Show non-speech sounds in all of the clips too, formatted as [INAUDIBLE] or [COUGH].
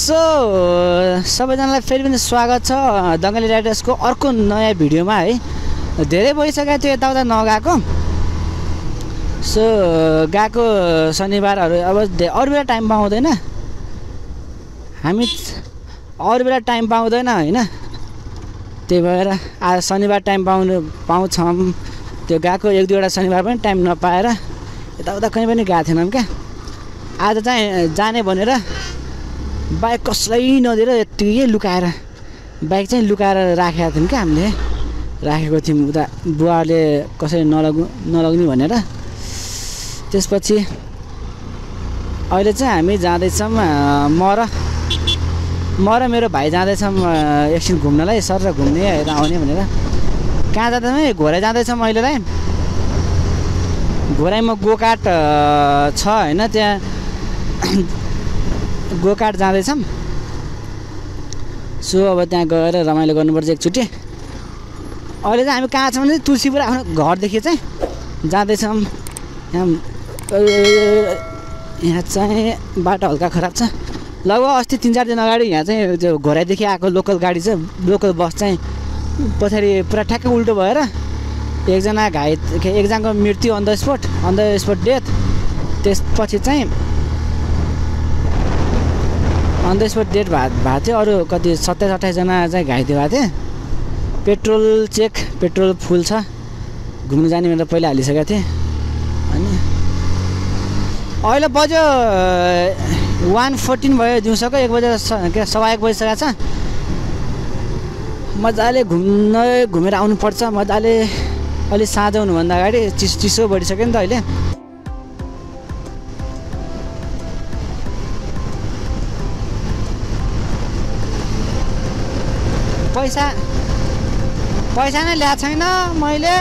So सबैजनालाई फेरि पनि स्वागत छ दङ्गली राइडर्सको अर्को नयाँ भिडियोमा है। धेरै भइसकेको त्यो यताउता नगाएको। सो गएको शनिबारहरू अब अरू बेला टाइम पाउँदैन। हामी अरू बेला टाइम पाउँदैन होइन? त्यही भएर आज शनिबार टाइम पाउनु पाउँछौँ। त्यो गएको एक दुईवटा शनिबार पनि टाइम नपाएर यताउता कहीँ पनि गएको थिएनौँ क्या। आज चाहिँ जाने भनेर बाइक कसैलाई नदिएर यत्तिकै लुकाएर बाइक चाहिँ लुकाएर राखेका थियौँ क्या हामीले। राखेको थियौँ उता बुवाले कसरी नलग्नु नलग्ने भनेर। त्यसपछि अहिले चाहिँ हामी जाँदैछौँ म र म र मेरो भाइ जाँदैछौँ एकछिन घुम्नलाई सर र घुम्ने यता आउने भनेर। कहाँ जाँदैछौँ घोरै जाँदैछौँ अहिलेलाई। घोराइमा गोकाट छ होइन त्यहाँ [CLEARS THROAT] गोकाट जाँदैछौँ। सो अब त्यहाँ गएर रमाइलो गर्नुपर्छ एकचोटि। अहिले चाहिँ हामी कहाँ छौँ भने तुलसीपुर आफ्नो घरदेखि चाहिँ जाँदैछौँ। यहाँ यहाँ चाहिँ बाटो हल्का खराब छ। लगभग अस्ति तिन चार दिन अगाडि यहाँ चाहिँ त्यो घोराइदेखि आएको लोकल गाडी चाहिँ लोकल बस चाहिँ पछाडि पुरा ठ्याक्कै उल्टो भएर एकजना घाइते एकजनाको मृत्यु on the spot on the spot death त्यसपछि चाहिँ अन द स्पोट डेट भए भएको थियो। अरू कति सत्ताइस अट्ठाइसजना चाहिँ घाइते भएको थिए पेट्रोल चेक पेट्रोल फुल छ। घुम्नु जाने भनेर पहिला हालिसकेको थिएँ। अहिले बज्यो वान फोर्टिन भयो दिउँसोको एक बजे के सवा एक बजिसकेको छ। मजाले घुम्न घुमेर आउनुपर्छ। मजाले अलि साँझ हुनुभन्दा अगाडि चिसो चिसो बढिसक्यो नि त अहिले। पैसा पैसा नै ल्याएको छैन मैले।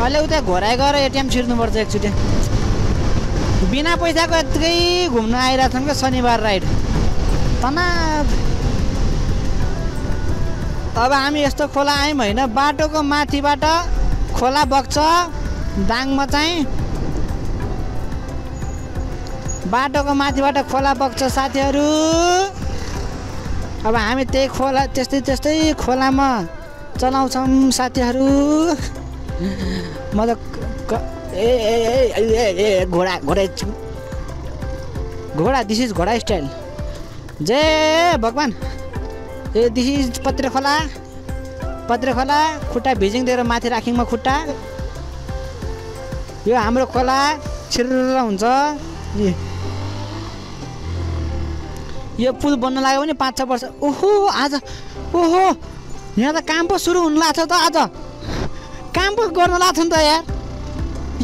अहिले उता घोराइ गएर एटिएम छिर्नुपर्छ एकचोटि। बिना पैसाको यत्तिकै घुम्न आइरहेको छन् क्या शनिबार राइड। तनाव अब हामी यस्तो खोला आयौँ होइन बाटोको माथिबाट खोला बग्छ दाङमा चाहिँ बाटोको माथिबाट खोला बग्छ साथीहरू। अब हामी त्यही खोला त्यस्तै त्यस्तै खोलामा चलाउँछौँ साथीहरू। [LAUGHS] म ए घोडा घोडा घोडा दिस इज घोडा स्टाइल जय भगवान्। ए दिस इज पत्रे खोला पत्रे खोला खुट्टा भिजिङ माथि राखिङमा खुट्टा। यो हाम्रो खोला छिर्र हुन्छ। यो पुल बन्न लाग्यो भने पाँच छ वर्ष। ओहो आज। ओहो यहाँ त काम पो सुरु हुनु लाग्छ त आज। काम पो गर्न लाग्छ नि त यार।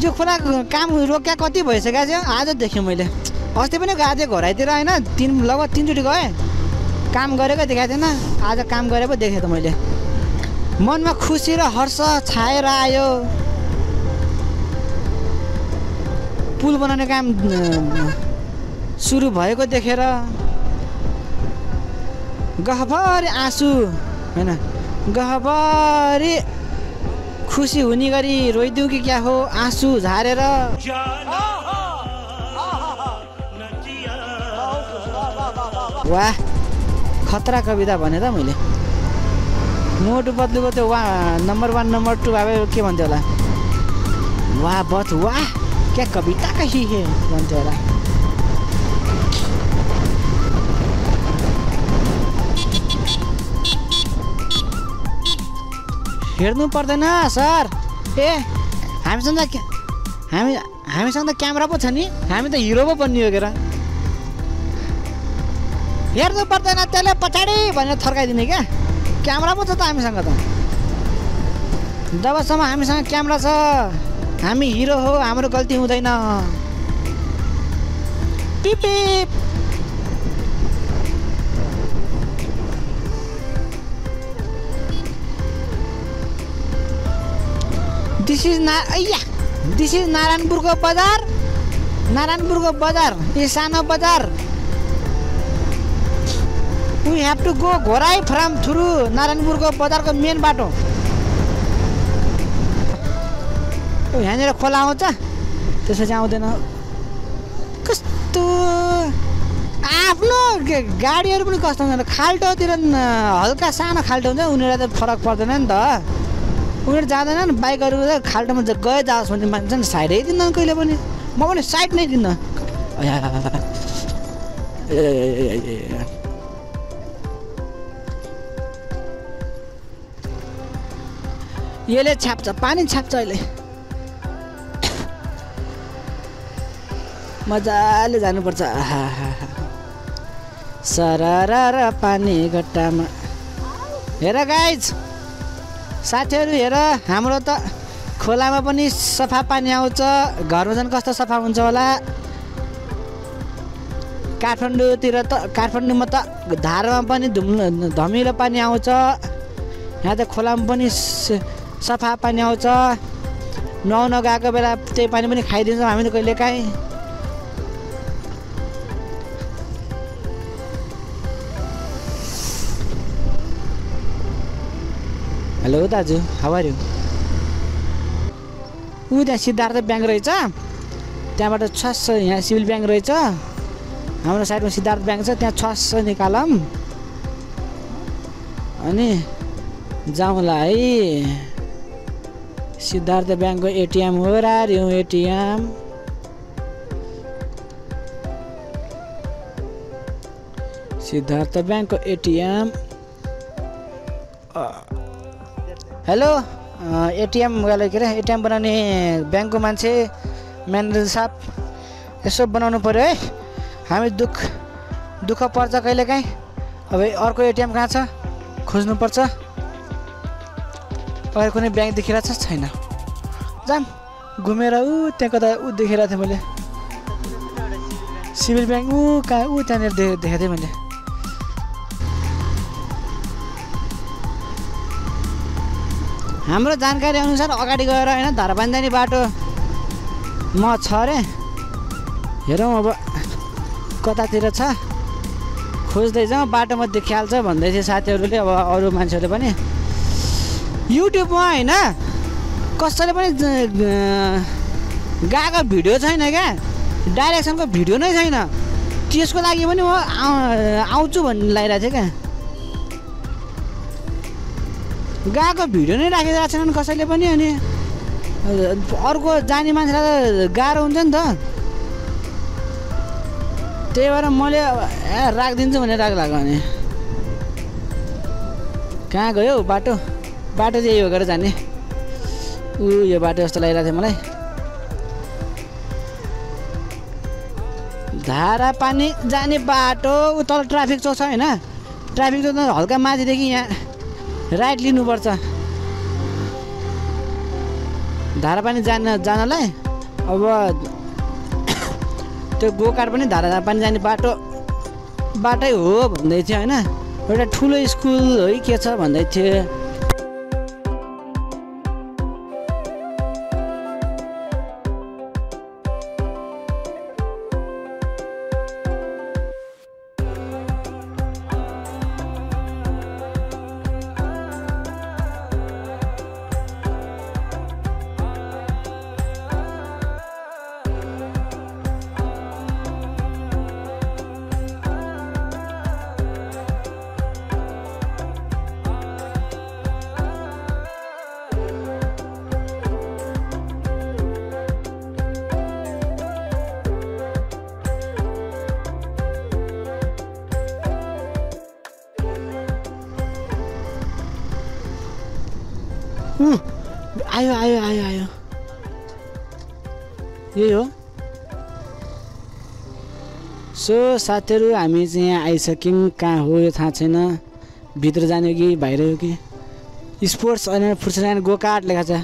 यो खोला काम रोक्या कति भइसकेको थियो आज देखेँ मैले। अस्ति पनि गएको थिएँ घोराइतिर होइन? तिन लगभग तिनचोटि गएँ। काम गरेको देखाएको थिएन। आज काम गरे पो देखेँ त मैले। मनमा खुसी र हर्ष छाएर आयो। पुल बनाउने काम सुरु भएको देखेर गहभरि आँसु होइन? गहभरि खुसी हुने गरी रोइदिउँ कि क्या हो? आँसु झारेर वाह खतरा कविता भने त मैले। मोटु बद्लुको त्यो वा नम्बर वान नम्बर टू भए के भन्थ्यो होला? वाह बथ वाह क्या कविता कही भन्थ्यो होला। हेर्नु पर्दैन सर। ए हामीसँग हामी हामीसँग त क्यामेरा पो छ नि। हामी त हिरो पो बन्ने हो के हेर्नु पर्दैन त्यसले पछाडि भनेर थर्काइदिने क्या। क्यामेरा पो छ त हामीसँग त। जबसम्म हामीसँग क्यामेरा छ हामी हिरो हो हाम्रो गल्ती हुँदैन। पिप दिस इज ना दिस इज नारायणपुरको बजार नारायणपुरको बजार यी सानो बजार we have to go Ghorahi from through नारायणपुरको बजारको मेन बाटो यहाँनिर खोला आउँछ त्यसपछि आउँदैन कस्तो? आफ्नो गाडीहरू पनि कस्तो हुन्छ खाल्टोतिर हल्का सानो खाल्टो हुन्छ। उनीहरूलाई त फरक पर्दैन नि त। उनीहरू जाँदैन नि बाइकहरू खाल्टोमा गए जाओस् भने मान्छे नि साइडै दिन्न कहिले पनि म पनि साइड नै दिन्न। ए। यसले छ्याप्छ पानी छ्याप्छ अहिले मजाले जानुपर्छ। सरर पानी गट्टामा हेर गाइज साथीहरू हेर हाम्रो त खोलामा पनि सफा पानी आउँछ। घरमा झन् कस्तो सफा हुन्छ होला? काठमाडौँतिर त काठमाडौँमा त धारामा पनि धुम धमिलो पानी आउँछ। यहाँ त खोलामा पनि सफा पानी आउँछ। नुहाउन गएको बेला त्यही पानी पनि खाइदिन्छौँ हामी त कहिले हेलो दाजु हावार यु ऊ त्यहाँ सिद्धार्थ ब्याङ्क रहेछ। त्यहाँबाट छस यहाँ सिभिल ब्याङ्क रहेछ। हाम्रो साइडमा सिद्धार्थ ब्याङ्क छ त्यहाँ छस निकालौँ अनि जाउँला है। सिद्धार्थ ब्याङ्कको एटिएम हो र एटिएम। सिद्धार्थ ब्याङ्कको एटिएम। हेलो एटिएम वाला के अरे एटिएम बनाउने ब्याङ्कको मान्छे म्यानेजर साहब यसो बनाउनु पऱ्यो है। हामी दुःख दुःख पर्छ कहिलेकाहीँ अब अर्को एटिएम कहाँ छ? खोज्नुपर्छ अरू कुनै ब्याङ्क देखिरहेको छ? छैन। जाम घुमेर ऊ त्यहाँ कता ऊ देखेको थिएँ मैले। सिभिल ब्याङ्क ऊ कहाँ ऊ त्यहाँनिर देखेको थिएँ मैले। हाम्रो जानकारी अनुसार अगाडि गएर होइन धरपानी जाने बाटो म छ अरे हेरौँ अब कतातिर छ। खोज्दै जाउँ बाटोमा देखिहाल्छ भन्दै थियो साथीहरूले अब अरू मान्छेहरूले पनि। युट्युबमा होइन कसैले पनि गएको भिडियो छैन क्या। डाइरेक्सनको भिडियो नै छैन। त्यसको लागि पनि म आउ- आउँछु भन्ने लागिरहेको थिएँ क्या। गएको भिडियो नै राखिरहेको छैनन् कसैले पनि अनि अर्को जाने मान्छेलाई त गाह्रो हुन्छ नि त। त्यही भएर मैले ए राखिदिन्छु भनेर राख लाग्यो भने कहाँ गयो बाटो? बाटो चाहिँ यही हो गरेर जाने। ऊ यो बाटो जस्तो लागिरहेको थियो मलाई। धारा पानी जाने बाटो ऊ तल ट्राफिक चौक छ होइन। ट्राफिक चौक त हल्का माथिदेखि यहाँ राइट लिनुपर्छ। धारा पानी जान जानलाई? अब [COUGHS] त्यो गोकार पनि धारा पानी जाने बाटो बाटै हो भन्दै थियो होइन? एउटा ठुलो स्कुल है के छ भन्दै थियो। आयो आयो आयो आयो यही हो सो साथीहरू हामी चाहिँ यहाँ आइसक्यौँ कहाँ हो यो थाहा छैन भित्र जाने कि बाहिर हो कि स्पोर्ट्स अनि फुर्सद गोकाट लेखा छ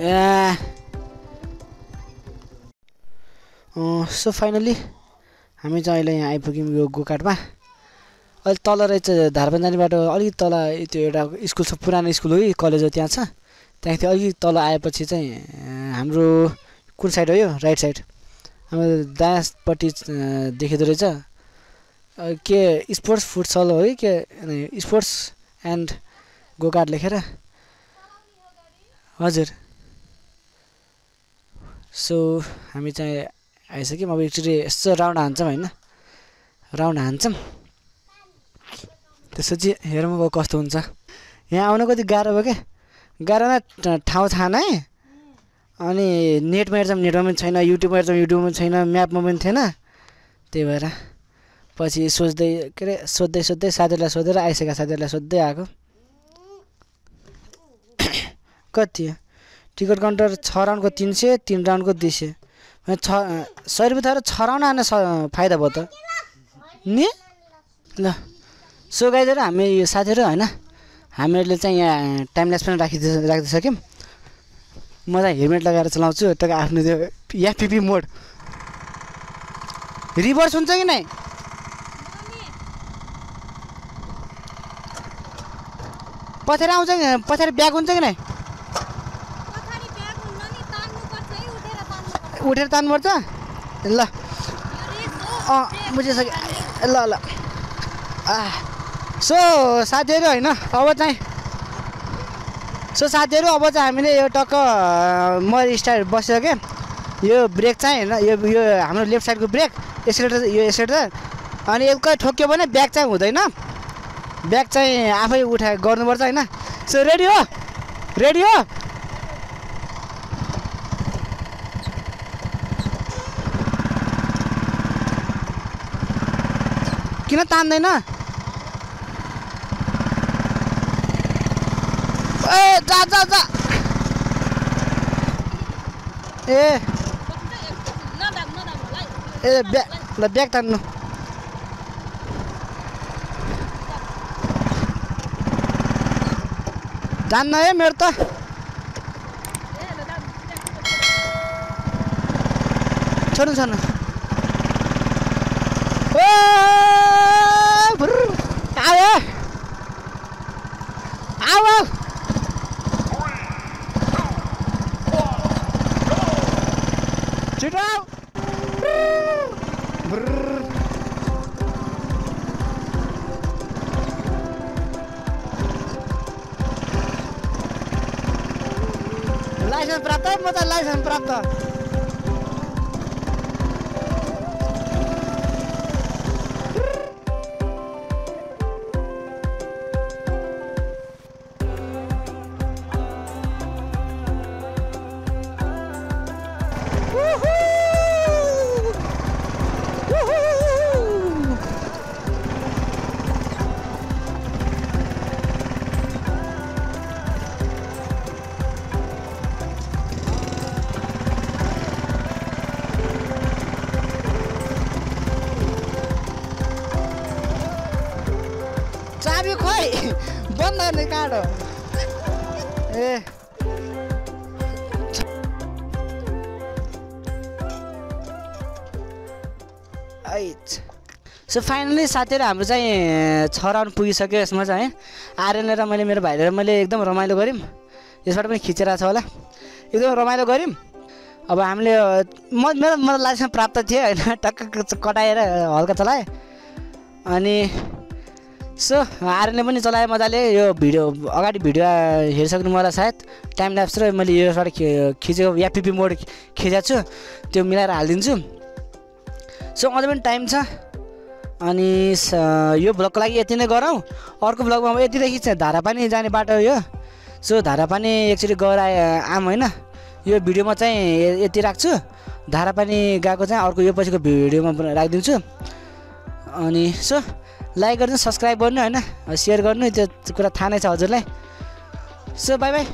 ए सो फाइनली हामी चाहिँ अहिले यहाँ आइपुग्यौँ यो गोकाटमा। अलिक तल रहेछ धारपान जाने बाटो अलिक तल त्यो एउटा स्कुल छ पुरानो स्कुल हो कि कलेज हो त्यहाँ छ। त्यहाँदेखि अलिक तल आएपछि चाहिँ हाम्रो कुन साइड हो यो? Right side. हाम्रो दायाँपट्टि देखिँदो रहेछ। के स्पोर्ट्स फुटसल हो कि के स्पोर्ट्स एन्ड गोकार्ड लेखेर। हजुर। सो हामी चाहिँ आइसक्यौँ। अब एकचोटि यसो राउन्ड हान्छौँ होइन। राउन्ड हान्छौँ। त्यसपछि हेरौँ अब कस्तो हुन्छ। यहाँ आउनु कति गाह्रो भयो क्या। गाह्रो न ठाउँ थाहा नै। अनि नेटमा हेर्छौँ नेटमा पनि छैन। युट्युबमा हेर्छौँ युट्युबमा पनि छैन। म्यापमा पनि थिएन। त्यही भएर पछि सोच्दै के अरे सोध्दै सोध्दै साथीहरूलाई सोधेर आइसकेका साथीहरूलाई सोध्दै आएको। [COUGHS] कति टिकट काउन्टर छ राउन्डको तिन सय तिन राउन्डको दुई सय। छ सय रुपियाँ थएर छ राउन्ड आने फाइदा भयो त। नि? ल। सो गाइजहरू हामी यो साथीहरू होइन हामीहरूले चाहिँ यहाँ टाइम ल्याप्स पनि राखिदिइ राखिदिइसक्यौँ म चाहिँ हेलमेट लगाएर चलाउँछु टक्क आफ्नो त्यो एफपिपी मोड। रिभर्स हुन्छ कि नै? पछाडि आउँछ कि पछाडि ब्याक हुन्छ कि नै पछाडि ब्याग हुन्न नि तान्नुपर्छ है उठेर उठेर तान्नुपर्छ ल। अँ बुझिसकेँ। ल ल। सो साथीहरू होइन अब चाहिँ सो साथीहरू अब चाहिँ हामीले यो टक्क अँ, म स्टार बसिसकेँ यो ब्रेक चाहिँ होइन यो यो हाम्रो लेफ्ट साइडको ब्रेक एक्सिलेटर यो एक्सिलेटर अनि एकै ठोक्यो भने ब्याक चाहिँ हुँदैन। ब्याक चाहिँ आफै उठाए गर्नुपर्छ होइन। सो रेडी हो? रेडी हो? किन तान्दैन? ए जा जा जा। ए। ए ब्याग ल ब्याग तान्नु। जान्न है मेरो त। छोड्नु छोड्नु। लाइसेन्स प्राप्त है म त लाइसेन्स प्राप्त चाबी खोइ बन्द गर्ने काँडो ए। ऐच। सो फाइनली साथीहरू हाम्रो चाहिँ छ राउन्ड पुगिसक्यो यसमा चाहिँ है। आर्यनले र मैले मेरो भाइले मैले एकदम रमाइलो गऱ्यौँ। यसबाट पनि खिचेर छ होला। एकदम रमाइलो गऱ्यौँ। अब हामीले म मेरो मेरो लाइसेन्स प्राप्त थियो होइन। टक्क कटाएर हल्का चलाएँ। अनि सो आर्यनले पनि चलाएँ मजाले। यो भिडियो अगाडि भिडियो हेरिसक्नु मलाई सायद टाइम ल्याप्स र मैले योबाट खि- खिचेको एफपिपी मोड खिचेको छु त्यो मिलाएर हालिदिन्छु। सो अझै पनि टाइम छ। अनि यो भ्लगको लागि यति नै गरौँ। अर्को भ्लगमा अब यतिदेखि चाहिँ धारापानी जाने बाटो हो यो। सो धारापानी एकचोटि गएर आऊँ होइन। यो भिडियोमा चाहिँ यति राख्छु। धारापानी गएको चाहिँ अर्को यो पछिको भिडियोमा राखिदिन्छु। अनि सो लाइक गर्नु सब्सक्राइब गर्नु होइन? सेयर गर्नु त्यो कुरा थाहा नै छ हजुरलाई। So by by